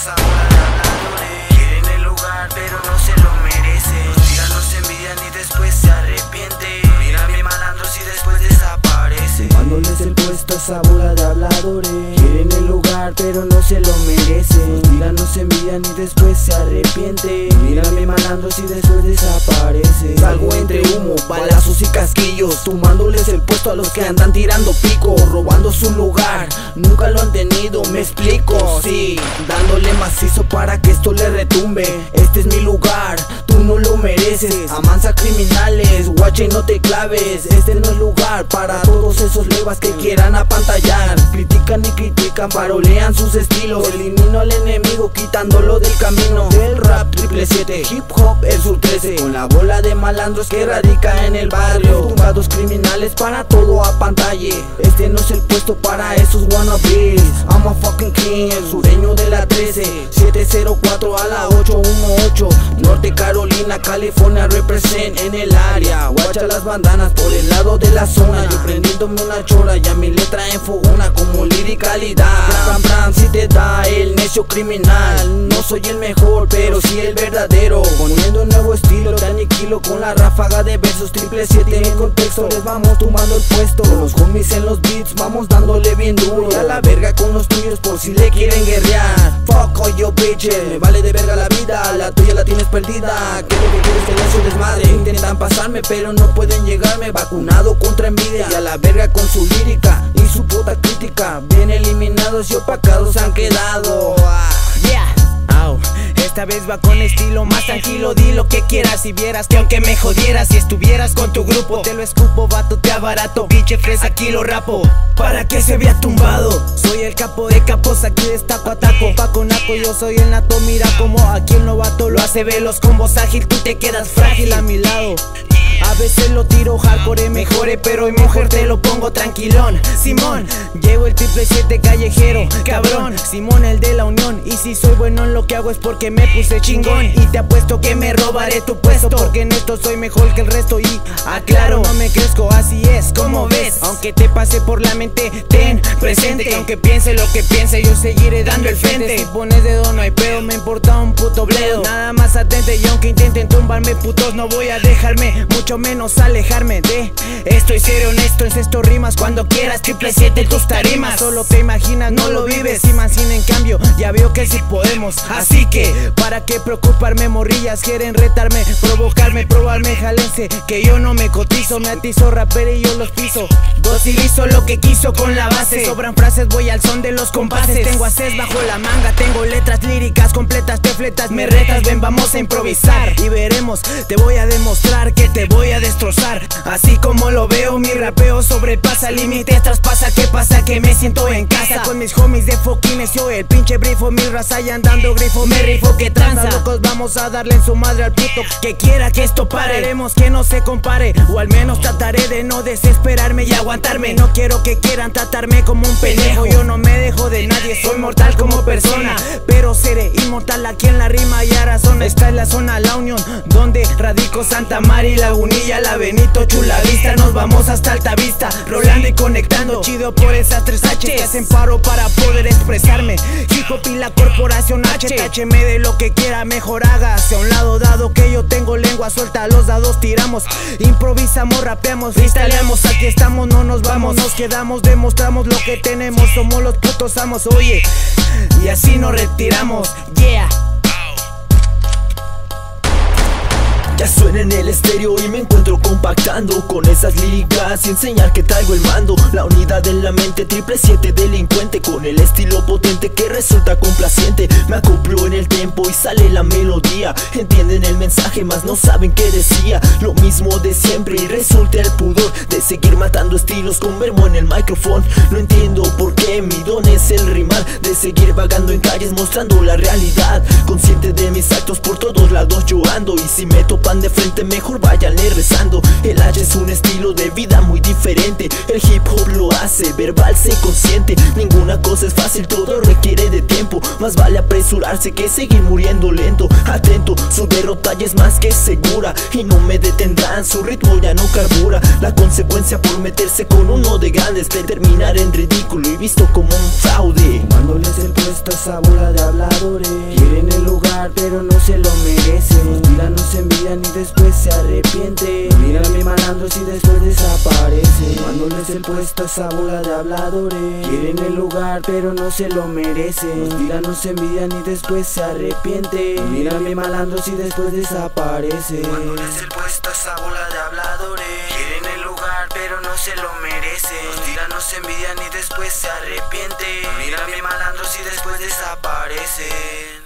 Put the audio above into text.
ellos ahora Quieren el lugar pero no se lo merecen. Los se envidian y después se arrepienten. Mírame malandro si después desaparecen. Dándoles el puesto a esa bola de habladores. Quieren el lugar pero no se lo merecen. Los se envidian y después se arrepienten. Mírame malandro si después desaparece. Tumándoles el puesto a los que andan tirando pico Robando su lugar, nunca lo han tenido, me explico Sí, dándole macizo para que esto le retumbe. Este es mi lugar, tú no lo mereces. Amansa criminales, guache no te claves. Este no es lugar para todos esos levas que quieran apantallar y critican, parolean sus estilos. Elimino al enemigo quitándolo del camino. Del rap triple 7, hip hop el sur 13 Con la bola de malandros que radica en el barrio. Tumbados criminales para todo a pantalla. Este no es el puesto para esos wannabes. I'm a fucking king, el sureño de la 13 704 a la 818 Norte Carolina, California represent en el área Guacha las bandanas por el lado de la zona. Yo prendiéndome una chora, ya mi letra enfogona como liricalidad si te da el necio criminal Soy el mejor, pero sí el verdadero. Poniendo un nuevo estilo, te aniquilo con la ráfaga de versos Triple 7 en contexto, les vamos tomando el puesto. Con los homies en los beats, vamos dándole bien duro. Y a la verga con los tuyos por si le quieren guerrear. Fuck all your bitches, me vale de verga la vida. La tuya la tienes perdida, que lo que quieres su desmadre Intentan pasarme pero no pueden llegarme. Vacunado contra envidia. Y a la verga con su lírica Y su puta crítica. Bien eliminados y opacados han quedado. Yeah. Esta vez va con estilo más tranquilo, di lo que quieras. Si vieras que aunque me jodieras Si estuvieras con tu grupo Te lo escupo, vato, te abarato. Pinche fresa, aquí lo rapo Para que se vea tumbado. Soy el capo de capos, aquí destaco, ataco. Paco Naco, yo soy el nato Mira como aquí el novato lo hace. Ve los combos ágil, tú te quedas frágil a mi lado veces lo tiro hardcore, mejore, pero hoy mujer te lo pongo tranquilón. Simón, llevo el triple 7 callejero, cabrón. Simón el de la unión, y si soy bueno en lo que hago es porque me puse chingón. Y te apuesto que me robaré tu puesto, porque en esto soy mejor que el resto. Y aclaro, no me crezco, así es, como ves. Aunque te pase por la mente, ten presente que aunque piense lo que piense, yo seguiré dando el frente. Si pones dedo, no hay pedo, me importa un puto bledo. Nada más atente, y aunque intenten tumbarme, putos, no voy a dejarme mucho menos alejarme de. Estoy serio, honesto, en esto rimas cuando quieras Triple 7 tus tarimas. Solo te imaginas, no lo vives Y sin en cambio, ya veo que sí podemos. Así que, ¿para qué preocuparme? Morrillas quieren retarme, provocarme, probarme, jalense Que yo no me cotizo, me atizo rapero y yo los piso. Docilizo lo que quiso con la base. Sobran frases, voy al son de los compases. Tengo haces bajo la manga, tengo letras líricas completas Te fletas, me retas, ven vamos a improvisar. Y veremos, te voy a demostrar que te voy a destrozar. Así como lo veo, mi rapeo sobrepasa límites Traspasa, ¿qué pasa? Que me siento en casa Con mis homies de foquines, yo el pinche brifo Mi raza y andando grifo, me rifo que tranza locos, vamos a darle en su madre al puto. Que quiera que esto pare, haremos que no se compare O al menos trataré de no desesperarme y aguantarme. No quiero que quieran tratarme como un pendejo. Yo no me dejo de nadie, soy mortal como persona. Pero seré inmortal aquí en la rima y a razón. Esta es la zona, la unión, donde radico Santa María y Lagunilla la Benito, Chula Vista, nos vamos hasta Alta Vista Rolando y conectando, chido por esas tres H Que hacen paro para poder expresarme. Hip hop y la corporación H Tácheme de lo que quiera, mejor haga Hacia un lado. Dado que yo tengo lengua suelta Los dados tiramos, improvisamos, rapeamos Freestyleamos, aquí estamos, no nos vamos. Nos quedamos, demostramos lo que tenemos. Somos los putos amos, oye. Y así nos retiramos, yeah Ya suena en el estéreo y me encuentro compactando Con esas líricas y enseñar que traigo el mando. La unidad en la mente, triple siete delincuente Con el estilo potente que resulta complaciente. Me acoplo en el tiempo y sale la melodía. Entienden el mensaje mas no saben qué decía. Lo mismo de siempre y resulta el pudor De seguir matando estilos con verbo en el micrófono. No entiendo por qué mi don es el rimar De seguir vagando en calles mostrando la realidad. Consciente de mis actos por todos lados yo ando Y si me topan de frente mejor váyanle rezando. El H es un estilo de vida muy diferente. El hip hop lo hace, verbal se consciente Ninguna cosa es fácil, todo requiere de tiempo. Más vale apresurarse que seguir muriendo lento. Atento, su derrota ya es más que segura. Y no me detendrán, su ritmo ya no carbura. La consecuencia por meterse con uno de grandes De terminar en ridículo. Y visto como un fraude. Tomándoles el puesto puesto esa bola de habladores Quieren el lugar pero no se lo merecen Nos tiran, nos envían y después se arrepienten Mírame malandros y después desaparecen Tomándoles el puesto esa bola de habladores. Quieren el lugar pero no se lo merecen. Nos tiran, nos envían y después se arrepienten Mírame malandros y después desaparecen Tomándoles el puesto esa bola de habladores. Quieren el lugar pero no se lo merecen. Nos tiran, nos envían y después se arrepienten Mírame malandros y después desaparecen